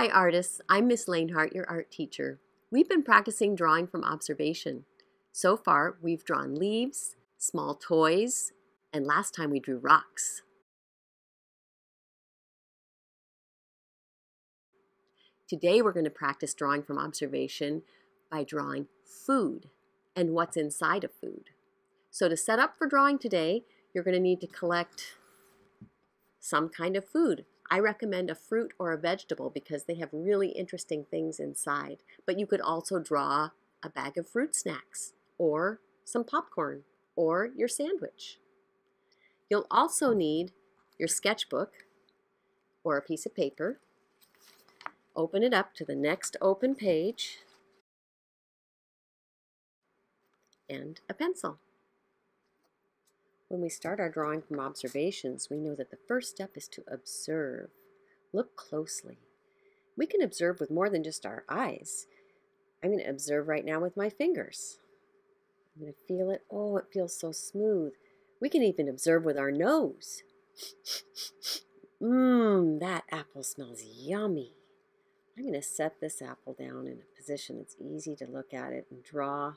Hi, artists. I'm Miss Lehnhart, your art teacher. We've been practicing drawing from observation. So far, we've drawn leaves, small toys, and last time we drew rocks. Today, we're going to practice drawing from observation by drawing food and what's inside of food. So to set up for drawing today, you're going to need to collect some kind of food. I recommend a fruit or a vegetable because they have really interesting things inside. But you could also draw a bag of fruit snacks or some popcorn or your sandwich. You'll also need your sketchbook or a piece of paper. Open it up to the next open page and a pencil. When we start our drawing from observations, we know that the first step is to observe. Look closely. We can observe with more than just our eyes. I'm going to observe right now with my fingers. I'm going to feel it. Oh, it feels so smooth. We can even observe with our nose. Mmm, that apple smells yummy. I'm going to set this apple down in a position that's easy to look at it and draw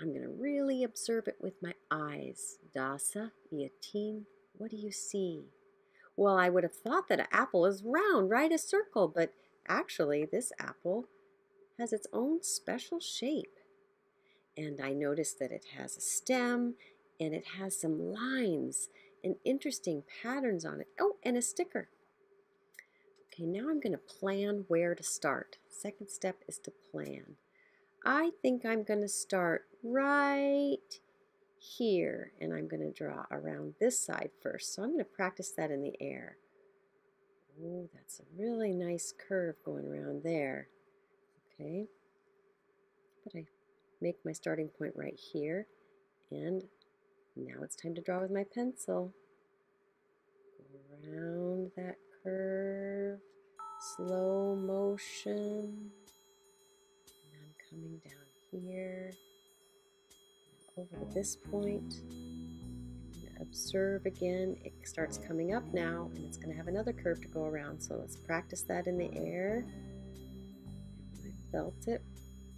I'm going to really observe it with my eyes. Dasa, Yatin, what do you see? Well, I would have thought that an apple is round, right? A circle, but actually, this apple has its own special shape. And I noticed that it has a stem and it has some lines and interesting patterns on it. Oh, and a sticker. Okay, now I'm going to plan where to start. Second step is to plan. I think I'm going to start right here and I'm going to draw around this side first. So I'm going to practice that in the air. Oh, that's a really nice curve going around there. Okay, but I make my starting point right here and now it's time to draw with my pencil. Around that curve, slow motion And I'm coming down here, over to this point. Observe again, it starts coming up now, and it's going to have another curve to go around. So let's practice that in the air. I felt it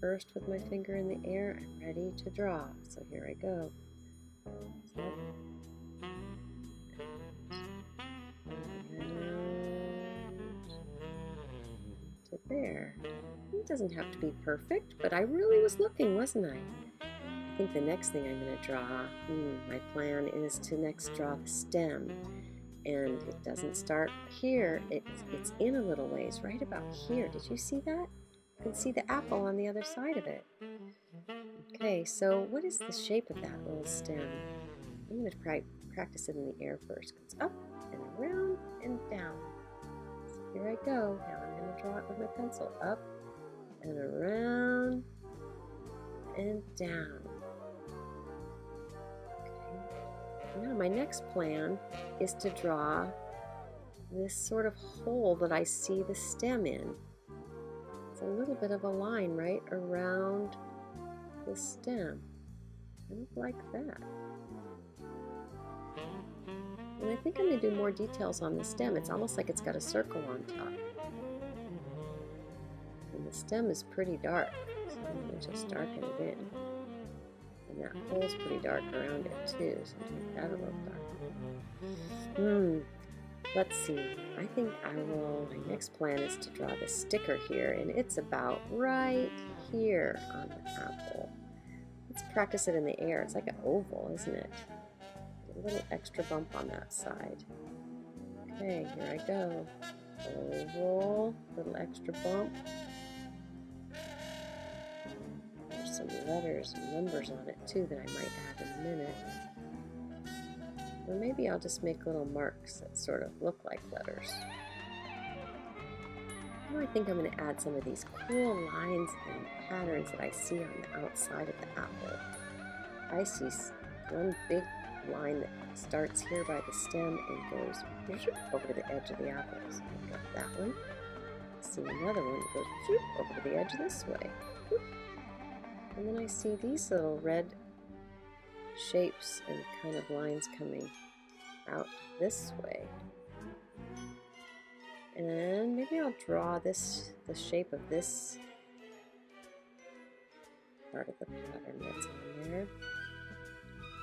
first with my finger in the air. I'm ready to draw. So here I go. to there. It doesn't have to be perfect, but I really was looking, wasn't I? I think the next thing I'm going to draw, hmm, my plan is to next draw the stem. And it doesn't start here, it's, it's in a little ways, right about here. Did you see that? You can see the apple on the other side of it. Okay, so what is the shape of that little stem? I'm going to practice it in the air first. It's up and around and down. So here I go. Now I'm going to draw it with my pencil. Up and around and down. Now my next plan is to draw this sort of hole that I see the stem in. It's a little bit of a line right around the stem. Kind of like that. And I think I'm going to do more details on the stem. It's almost like it's got a circle on top And the stem is pretty dark, so I'm going to just darken it in. And that hole's pretty dark around it too, so make that a little darker. Hmm, let's see. I think I will, my next plan is to draw the sticker here, and it's about right here on the apple. Let's practice it in the air. It's like an oval, isn't it? A little extra bump on that side. Okay, here I go. Oval, little extra bump. Some letters and numbers on it too that I might add in a minute. Or maybe I'll just make little marks that sort of look like letters. Now I think I'm going to add some of these cool lines and patterns that I see on the outside of the apple. I see one big line that starts here by the stem and goes over to the edge of the apple. So I've got that one. See another one that goes over to the edge this way. And then I see these little red shapes and kind of lines coming out this way. And maybe I'll draw this, the shape of this part of the pattern that's on there.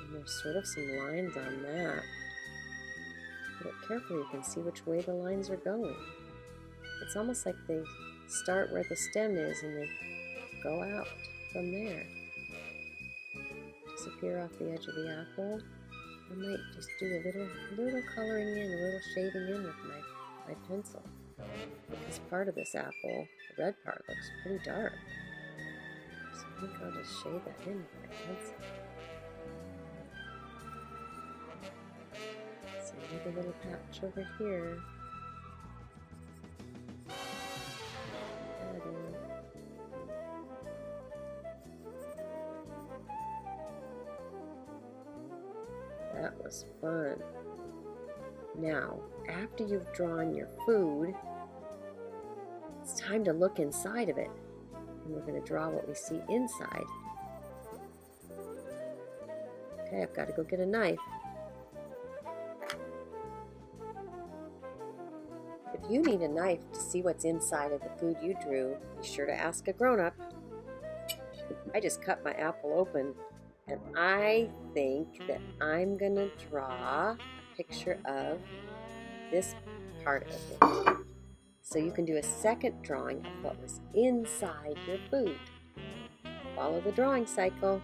And there's sort of some lines on that. Look carefully, you can see which way the lines are going. It's almost like they start where the stem is and they go out from there. Disappear off the edge of the apple. I might just do a little, little coloring in, a little shading in with my, my pencil. Because part of this apple, the red part, looks pretty dark. So I think I'll just shade that in with my pencil. So maybe a little patch over here. That was fun. Now, after you've drawn your food, it's time to look inside of it. And we're going to draw what we see inside. Okay, I've got to go get a knife. If you need a knife to see what's inside of the food you drew, be sure to ask a grown-up. I just cut my apple open and I think that I'm going to draw a picture of this part of it. So you can do a second drawing of what was inside your food. Follow the drawing cycle.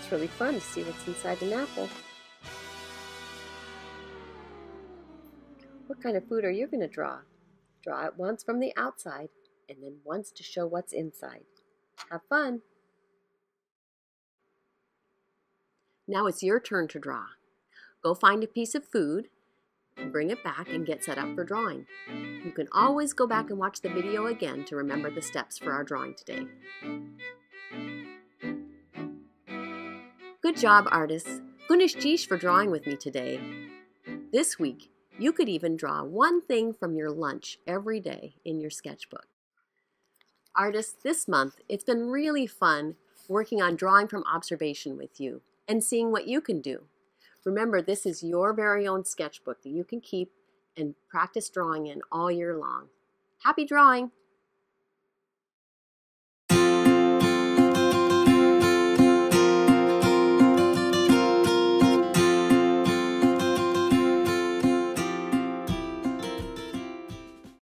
That's really fun to see what's inside an apple. What kind of food are you going to draw? Draw it once from the outside and then once to show what's inside. Have fun! Now it's your turn to draw. Go find a piece of food, bring it back, and get set up for drawing. You can always go back and watch the video again to remember the steps for our drawing today. Good job, artists. Gunalchéesh for drawing with me today. This week, you could even draw one thing from your lunch every day in your sketchbook. Artists, this month, it's been really fun working on drawing from observation with you and seeing what you can do. Remember, this is your very own sketchbook that you can keep and practice drawing in all year long. Happy drawing!